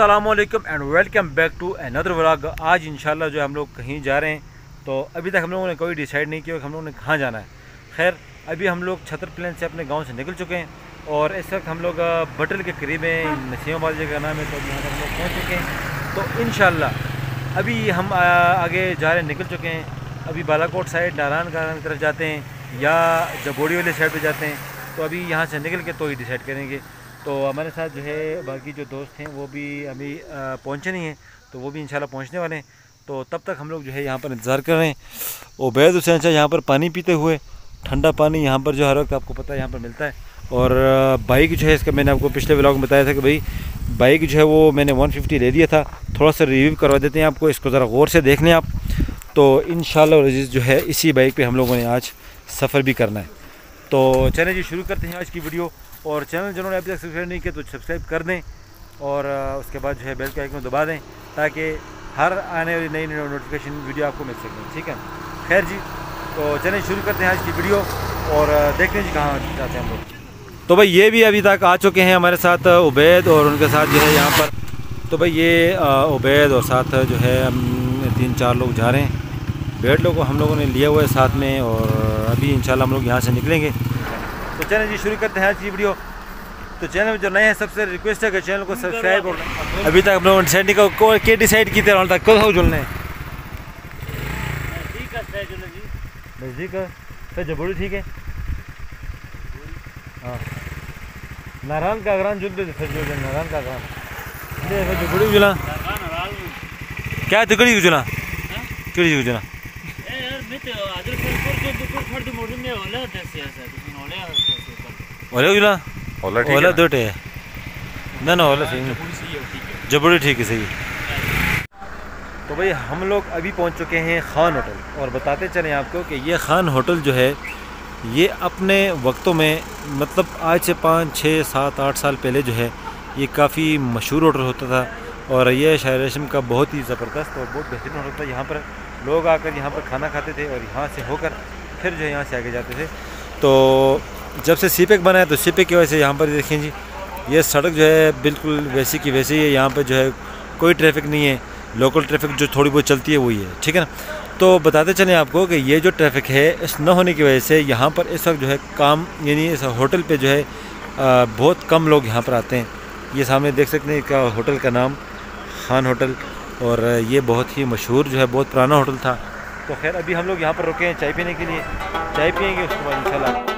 Aslam and welcome back to another vlog आज इंशाल्लाह जो हम लोग कहीं जा रहे हैं तो अभी तक हम लोगों ने कोई डिसाइड नहीं किया कि हम लोगों ने कहाँ जाना है। खैर, अभी हम लोग छतर प्लेन से अपने गाँव से निकल चुके हैं और इस वक्त हम लोग बटल के करीब हैं नसीमाबाद जगह नाम है तो यहाँ हम लोग पहुँच चुके हैं। तो इन अभी हम आगे जा रहे निकल चुके हैं। अभी बालाकोट साइड, नारायण गार्डन की तरफ़ जाते हैं या जबोड़ी वाले साइड पर जाते हैं। तो अभी यहाँ से निकल के तो ही डिसाइड करेंगे। तो हमारे साथ जो है, बाकी जो दोस्त हैं, वो भी अभी पहुँचे नहीं हैं तो वो भी इंशाल्लाह पहुँचने वाले हैं। तो तब तक हम लोग जो है, यहाँ पर इंतज़ार कर रहे हैं। उबैद हुसैन शाह यहाँ पर पानी पीते हुए, ठंडा पानी यहाँ पर जो हर वक्त आपको पता है, यहाँ पर मिलता है। और बाइक जो है, इसका मैंने आपको पिछले ब्लॉग में बताया था कि भाई बाइक जो है, वो मैंने 150 ले दिया था। थोड़ा सा रिव्यू करवा देते हैं आपको, इसको ज़रा गौर से देख लें आप। तो इन शजीज़ जो है, इसी बाइक पर हम लोगों ने आज सफ़र भी करना है। तो चले जी, शुरू करते हैं आज की वीडियो। और चैनल जिन्होंने अभी तक सब्सक्राइब नहीं किया तो सब्सक्राइब कर दें और उसके बाद जो है बेल के आइकन दबा दें ताकि हर आने वाली नई नई नोटिफिकेशन वीडियो आपको मिल सके। ठीक है? खैर जी तो चलें शुरू करते हैं आज की वीडियो और देखते हैं जी कहाँ जाते हैं हम लोग। तो भाई ये भी अभी तक आ चुके हैं हमारे साथ उबैद और उनके साथ जो है यहाँ पर। तो भाई ये उबैद और साथ जो है हम तीन चार लोग जा रहे हैं। बेड लोग हम लोगों ने लिया हुआ है साथ में और अभी इंशाल्लाह हम लोग यहाँ से निकलेंगे। चैनल जी शुरू करते हैं आज की वीडियो। तो चैनल में जो नए हैं सबसे रिक्वेस्ट है कि चैनल को सब्सक्राइब और अभी तक हम लोगों ने डिसाइड नहीं कर क्या डिसाइड की थे तक कब हो जुलने नज़दीक है? जबूरी ठीक है? हाँ। नारायण का अगरान जुल फिर जुल नारायण का अगरान जबूरी जुला क्या तिकड़ी जुला किड़ी जुला ओला जुला ओला ठीक ओला दो टे ना ना ओला सही जबड़ी ठीक है। सही तो भाई हम लोग अभी पहुँच चुके हैं खान होटल और बताते चलें आपको कि ये खान होटल जो है ये अपने वक्तों में मतलब आज से पाँच छः सात आठ साल पहले जो है ये काफ़ी मशहूर होटल होता था और ये शायर रेशम का बहुत ही ज़बरदस्त और बहुत बेहतरीन होटल था। यहाँ पर लोग आकर यहाँ पर खाना खाते थे और यहाँ से होकर फिर जो है यहाँ से आगे जाते थे। तो जब से सी पैक बना है तो सी पैक की वजह से यहाँ पर देखें जी, ये सड़क जो है बिल्कुल वैसी की वैसी है। यहाँ पर जो है कोई ट्रैफ़िक नहीं है। लोकल ट्रैफ़िक जो थोड़ी बहुत चलती है, वही है। ठीक है ना? तो बताते चलें आपको कि ये जो ट्रैफ़िक है, इस न होने की वजह से यहाँ पर इस वक्त जो है काम, यानी इस होटल पे जो है बहुत कम लोग यहाँ पर आते हैं। ये सामने देख सकते हैं क्या होटल का नाम खान होटल और ये बहुत ही मशहूर जो है, बहुत पुराना होटल था। तो खैर, अभी हम लोग यहाँ पर रुके हैं चाय पीने के लिए। चाय पियेंगे, उसके बाद इंशाल्लाह।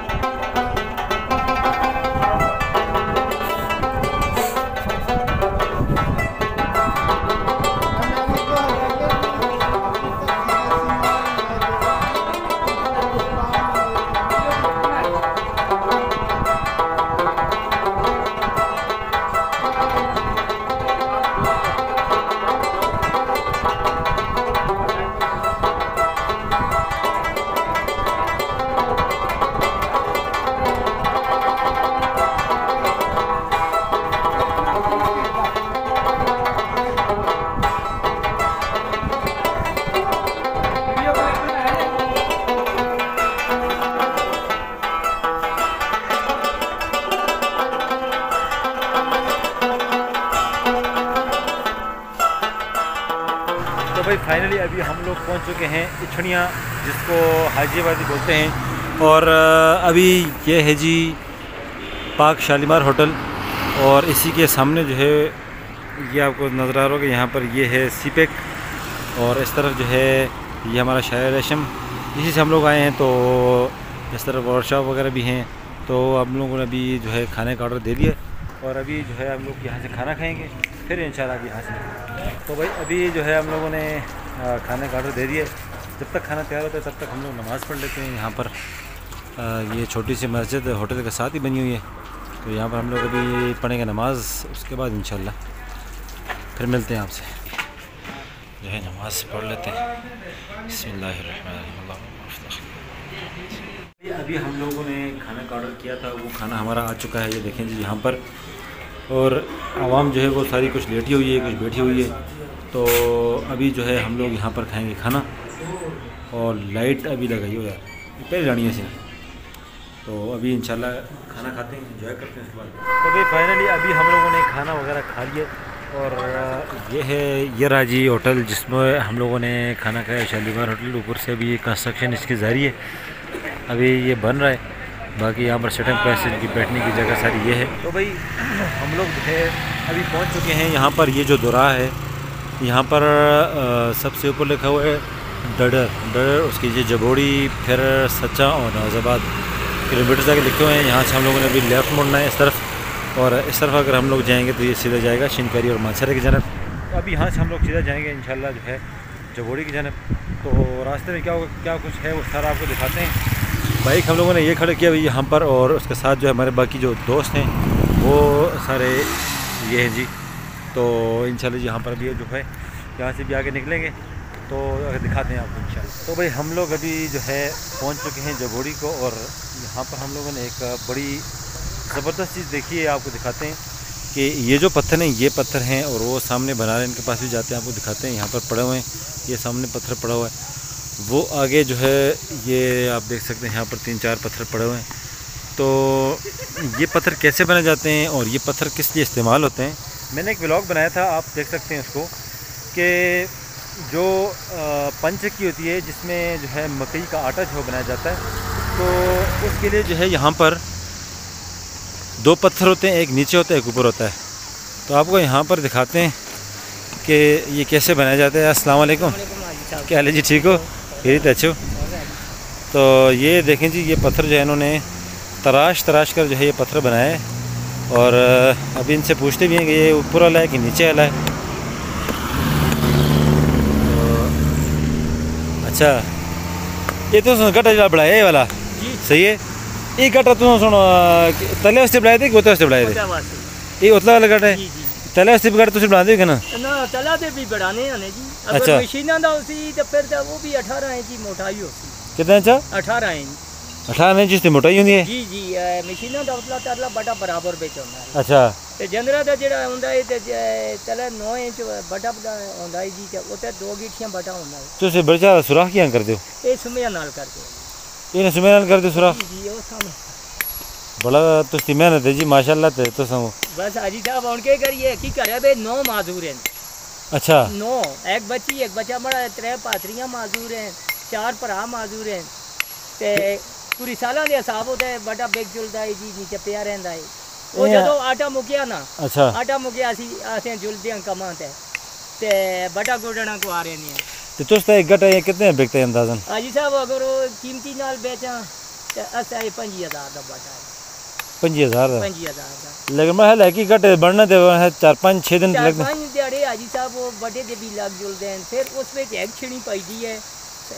भाई फाइनली अभी हम लोग पहुँच चुके हैं इछड़ियाँ, जिसको हाजीबादी बोलते हैं। और अभी ये है जी पाक शालीमार होटल। और इसी के सामने जो है, ये आपको नज़र आ रहा होगा, यहाँ पर ये है सीपेक और इस तरफ़ जो है, ये हमारा शायर रेशम। इसी से हम लोग आए हैं तो इस तरफ़ वर्कशॉप वगैरह भी हैं। तो हम लोगों ने अभी जो है खाने का ऑर्डर दे दिया। और अभी जो है हम लोग यहाँ से खाना खाएँगे। फिर इन अभी यहाँ से तो भाई, अभी जो है हम लोगों ने खाने का ऑर्डर दे दिए जब तक खाना तैयार होता है, तब तक हम लोग नमाज़ पढ़ लेते हैं। यहाँ पर ये छोटी सी मस्जिद होटल के साथ ही बनी हुई है। तो यहाँ पर हम लोग अभी पढ़ेंगे नमाज़, उसके बाद इन फिर मिलते हैं आपसे। जो है नमाज़ पढ़ लेते हैं। अभी हम लोगों ने खाना का ऑर्डर किया था, वो खाना हमारा आ चुका है। ये देखें जी, यहाँ पर और आवाम जो है वो सारी कुछ लेटी हुई है कुछ बैठी हुई है। तो अभी जो है हम लोग यहाँ पर खाएँगे खाना। और लाइट अभी लगाई हो यार पहले जानी से तो अभी इंशाल्लाह खाना खाते हैं इंजॉय करते हैं उसके बाद। तो भाई फाइनली अभी हम लोगों ने खाना वगैरह खा लिया। और ये है ये राज़ी होटल जिसमें हम लोगों ने खाना खाया। शालीमार होटल ऊपर से अभी ये कंस्ट्रक्शन इसकी जारी है। अभी ये बन रहा है। बाकी यहाँ पर सेटअप पैसेज की बैठने की जगह सारी ये है। तो भाई, हम लोग है, अभी पहुँच चुके हैं। यहाँ पर ये जो दोरा है, यहाँ पर सबसे ऊपर लिखा हुआ है, डडर। डडर, उसकी ये जबोड़ी फिर सच्चा और नवाजाबाद। किलोमीटर जाके लिखे हुए हैं। यहाँ से हम लोगों ने अभी लेफ़्ट मुड़ना है इस तरफ़। और इस तरफ़ अगर हम लोग जाएँगे तो ये सीधा जाएगा शिनकारी और मानसरे की जानब। तो अभी यहाँ से हम लोग सीधा जाएँगे इन जो है जबोड़ी की जानब। तो रास्ते में क्या क्या कुछ है, वो सारा आपको दिखाते हैं। बाइक हम लोगों ने ये खड़ा किया यहाँ पर और उसके साथ जो हमारे बाकी जो दोस्त हैं, वो सारे ये हैं जी। तो इन यहाँ पर भी जो है, यहाँ से भी आगे निकलेंगे। तो अगर दिखाते हैं आपको इन तो भाई हम लोग अभी जो है पहुँच चुके हैं जगोड़ी को और यहाँ पर हम लोगों ने एक बड़ी ज़बरदस्त चीज़ देखी है, आपको दिखाते हैं कि ये जो पत्थर हैं, ये पत्थर हैं और वो सामने बना रहे इनके पास भी जाते हैं, आपको दिखाते हैं। यहाँ पर पड़े हुए हैं, ये सामने पत्थर पड़ा हुआ है। वो आगे जो है ये आप देख सकते हैं यहाँ पर तीन चार पत्थर पड़े हुए हैं। तो ये पत्थर कैसे बने जाते हैं और ये पत्थर किस लिए इस्तेमाल होते हैं? मैंने एक ब्लॉग बनाया था आप देख सकते हैं उसको कि जो पंचक्की होती है जिसमें जो है मकई का आटा जो बनाया जाता है तो उसके लिए जो है यहाँ पर दो पत्थर होते हैं एक नीचे होता है एक ऊपर होता है। तो आपको यहाँ पर दिखाते हैं कि ये कैसे बनाया जाता है। अस्सलाम वालेकुम। क्या जी ठीक हो। यही तो तो ये देखें जी ये पत्थर जो है इन्होंने तराश तराश कर जो है ये पत्थर बनाए और अभी इनसे पूछते भी हैं कि ये ऊपर वाला है कि नीचे वाला है? तो अच्छा ये तो सुन गटा जो बढ़ाया ये वाला? सही है? ये गटा तुम सुनो तले वास्ते बढ़ाए थे कि उतले वास्ते बढ़ाए थे? ये उतला वाला गटा है? तले वास्ते भी गटा तुम बढ़ा देगा ना? तला ते भी बढ़ाने जी। अच्छा मशीना ਦਾ ਸੀ ਤੇ ਫਿਰ ਤਾਂ ਉਹ ਵੀ 18 ਇੰਚ ਦੀ ਮੋਟਾਈ ਹੋਸੀ ਕਿੰਨਾ ਇੰਚ 18 ਇੰਚ 18 ਇੰਚ ਦੀ ਮੋਟਾਈ ਹੁੰਦੀ ਹੈ ਜੀ ਜੀ ਮਸ਼ੀਨਾਂ ਦਾ ਉਤਲਾ ਤਰਲਾ ਬੜਾ ਬਰਾਬਰ ਵਿੱਚ ਹੁੰਦਾ ਹੈ ਅੱਛਾ ਤੇ ਜੰਦਰਾ ਦਾ ਜਿਹੜਾ ਹੁੰਦਾ ਹੈ ਤੇ ਤਲੇ 9 ਇੰਚ ਬੜਾ ਹੁੰਦਾ ਹੈ ਜੀ ਤੇ ਉੱਤੇ ਦੋ ਗਿੱਠੀਆਂ ਬਟਾ ਹੁੰਦਾ ਹੈ ਤੁਸੀਂ ਬਰਚਾ ਸੁਰਾਖ ਕਿਆਂ ਕਰਦੇ ਹੋ ਇਹ ਸੁਮਿਆਂ ਨਾਲ ਕਰਦੇ ਹੋ ਇਹ ਸੁਮਿਆਂ ਨਾਲ ਕਰਦੇ ਸੁਰਾਖ ਜੀ ਉਹ ਸਾਹਮਣੇ बड़ा तुम मेहनत है जी माशाल्लाह ते तो बस हाजी साहब उनके करिए की करे बे नौ माजूर हैं अच्छा। नौ एक बच्ची एक बच्चा बड़ा त्रै पाथरियाँ माजूर हैं चार भरा माजूर हैं। ते पूरी साल के हिसाब होता है बड़ा बेग जुलता है जी नीचे पिया रहता है वो जो आटा मुकिया ना अच्छा। आटा मुकिया असी असें जुलते हैं कमा ते। बड़ा गुडना को आ रहे नहीं है तो तुस तो गटा कितने बिकते हैं अंदाजन? हाजी साहब अगर वो कीमती नाल बेचा ते पंजी हज़ार दा। पंजी हज़ार दा। लेकिन मैं हाल की घटे बढ़ने दे है चार पाँच छह दिन लगने। पाँच दिहाड़े हाजी साहब वो बड़े दे भी लग जुलदे हैं। फिर उस में एक छिड़ी पैदी है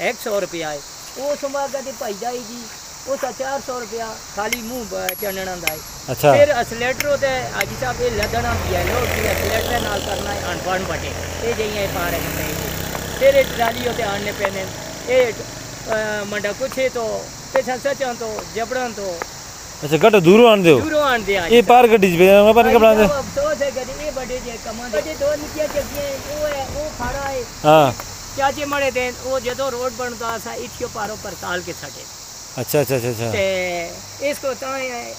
एक सौ रुपया है। वो समागा दे पाई जाएगी उसका चार सौ रुपया खाली मूँह चढ़ना दा है। अच्छा। फिर असलेटर होते हाजी साहब ये लदना भी है। लो असलेटर नाल करना है अनपढ़ बटे। ये जइए पार है फिर ये ट्राली होते आने पेने ये मंडा कुछ है तो पैसा सचन तो जबड़न तो अच्छा गट दूरों आन दो दूरों आन दे ये पार गड्डी पे मैं पार के बना दे। तो से गड्डी ये बड़े जे कमा बड़े दो निकिया चकिए वो है वो खड़ा है। हाँ। क्या जे मड़े दे वो जदो रोड बनता सा इथियो पारो पर ताल के सके अच्छा अच्छा अच्छा अच्छा। ते इसको तो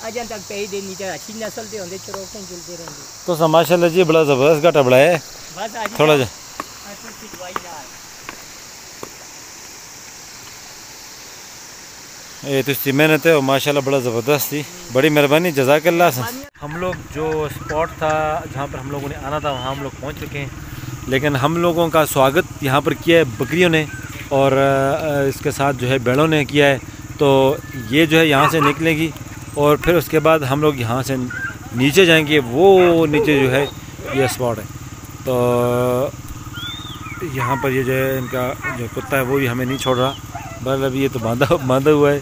अजन तक पे दिन नीचे अच्छी नस्ल दे होंदे चरो चरोक चलते रहेंगे तो माशाल्लाह जी बड़ा ज़बरदस्त गटा बड़ा है। बस आज थोड़ा जा। ये तो इसकी मेहनत है और माशाल्लाह बड़ा ज़बरदस्त थी। बड़ी मेहरबानी जजाकल्ला हम लोग जो स्पॉट था, जहाँ पर हम लोगों ने आना था, वहाँ हम लोग पहुँच चुके हैं। लेकिन हम लोगों का स्वागत यहाँ पर किया है बकरियों ने और इसके साथ जो है बैलों ने किया है। तो ये जो है यहाँ से निकलेगी और फिर उसके बाद हम लोग यहाँ से नीचे जाएँगे। वो नीचे जो है ये स्पॉट है। तो यहाँ पर ये जो है इनका जो कुत्ता है, वो भी हमें नहीं छोड़ रहा। बस अभी ये तो बांधा बांधा हुआ है।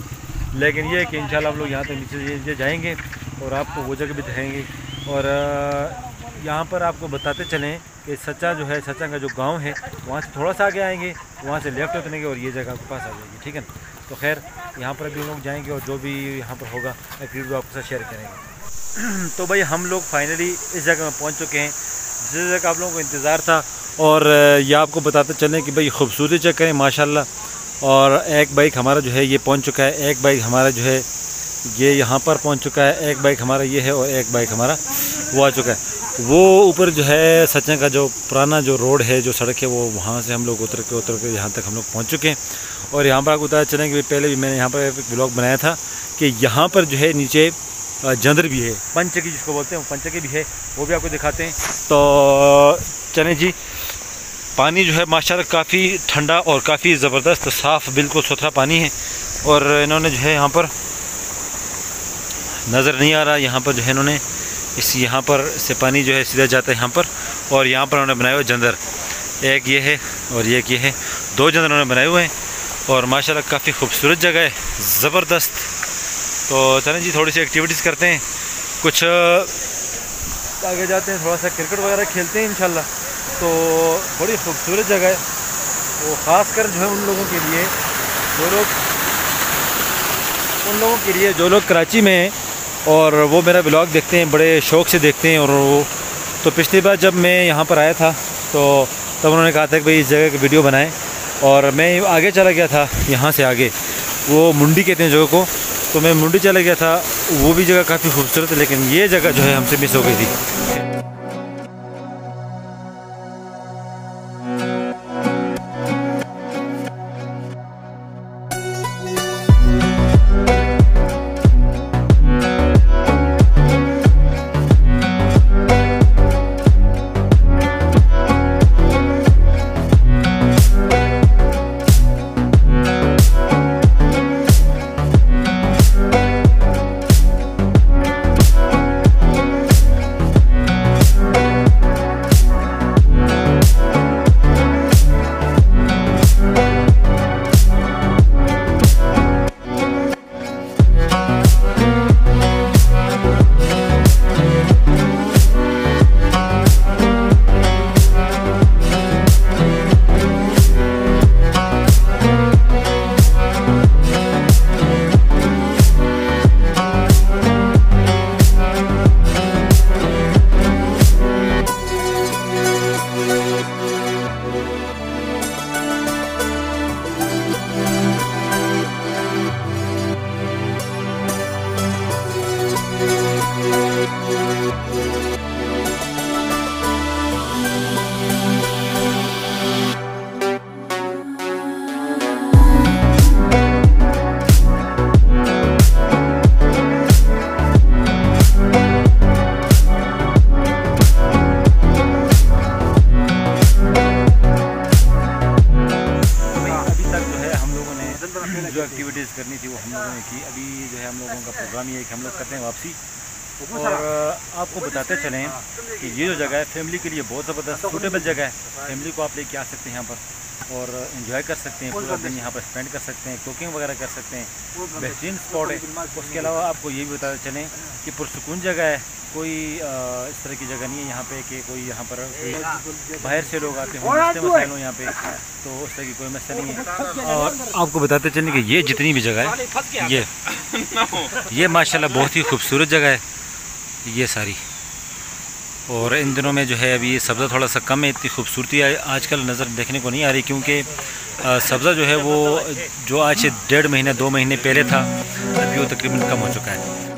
लेकिन ये कि इंशाल्लाह हम लोग यहाँ तक नीचे जाएँगे और आपको वो जगह भी दिखाएँगे। और यहाँ पर आपको बताते चलें कि सच्चा जो है, सच्चा का जो गाँव है, वहाँ से थोड़ा सा आगे आएँगे, वहाँ से लेफ़्ट उतरेंगे और ये जगह आपके पास आ जाएगी, ठीक है तो खैर, यहाँ पर अभी हम लोग जाएँगे और जो भी यहाँ पर होगा, एक वीडियो आपके साथ शेयर करेंगे। तो भाई, हम लोग फाइनली इस जगह में पहुँच चुके हैं, जिस जगह आप लोगों को इंतज़ार था। और ये आपको बताते चलें कि भाई, खूबसूरती चेक करें माशाल्लाह। और एक बाइक हमारा जो है ये पहुँच चुका है, एक बाइक हमारा जो है ये यहाँ पर पहुँच चुका है, एक बाइक हमारा ये है और एक बाइक हमारा वो आ चुका है। वो ऊपर जो है सचा का जो पुराना जो रोड है, जो सड़क है, वो वहाँ से हम लोग उतर के उतर के यहाँ तक हम लोग पहुँच चुके हैं। और यहाँ पर आपको बताया चलें कि पहले भी मैंने यहाँ पर एक ब्लॉग बनाया था कि यहाँ पर जो है नीचे जंदर भी है, पंचकी जिसको बोलते हैं पंचकी भी है, वो भी आपको दिखाते हैं। तो चलें जी पानी जो है, माशाल्लाह काफ़ी ठंडा और काफ़ी ज़बरदस्त, साफ़, बिल्कुल सुथरा पानी है। और इन्होंने जो है, यहाँ पर नज़र नहीं आ रहा, यहाँ पर जो है इन्होंने इस, यहाँ पर से पानी जो है, सीधा जाता है यहाँ पर। और यहाँ पर उन्होंने बनाए हुए जंदर। एक ये है और एक ये है। दो जंदर उन्होंने बनाए हुए हैं। और माशाल्लाह काफ़ी खूबसूरत जगह है, ज़बरदस्त। तो चलें जी, थोड़ी सी एक्टिविटीज़ करते हैं। कुछ, आगे जाते हैं, थोड़ा सा क्रिकेट वगैरह खेलते हैं इन तो बड़ी खूबसूरत जगह है। वो ख़ास कर जो है उन लोगों के लिए, जो लोग, उन लोगों के लिए, जो लोग कराची में हैं और वो मेरा ब्लॉग देखते हैं, बड़े शौक़ से देखते हैं और वो तो पिछली बार जब मैं यहाँ पर आया था तो तब उन्होंने कहा था कि भाई इस जगह की वीडियो बनाएँ और मैं आगे चला गया था, यहाँ से आगे। वो मुंडी कहते हैं जगह को तो मैं मुंडी चला गया था, वो भी जगह काफ़ी खूबसूरत है, लेकिन ये जगह जो है हमसे मिस हो गई थी। और आपको बताते चलें कि ये जो जगह है फैमिली के लिए बहुत ज़बरदस्त सूटेबल जगह है। फैमिली को आप लेके आ सकते हैं यहाँ पर और इन्जॉय कर सकते हैं पूरा दिन यहाँ पर स्पेंड कर सकते हैं कुकिंग वगैरह कर सकते हैं। बेहतरीन स्पॉट है। उसके अलावा आपको ये भी बताते चलें कि पुरसकून जगह है। कोई इस तरह की जगह नहीं है यहाँ पे कि कोई यहाँ पर कोई बाहर से लोग आते हों मसाइल हो यहाँ पे तो उस तरह की कोई मसला नहीं है। और आपको बताते चलें कि ये जितनी भी जगह है ये ये माशाल्लाह बहुत ही खूबसूरत जगह है। ये सारी। और इन दिनों में जो है अभी ये सब्ज़ा थोड़ा सा कम है, इतनी खूबसूरती आजकल नज़र देखने को नहीं आ रही क्योंकि सब्ज़ा जो है वो जो आज से डेढ़ महीने, दो महीने पहले था, अभी वो तकरीबन कम हो चुका है।